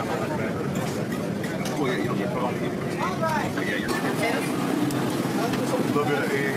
Oh, yeah, you don't get put on yeah, you on. A little bit of air.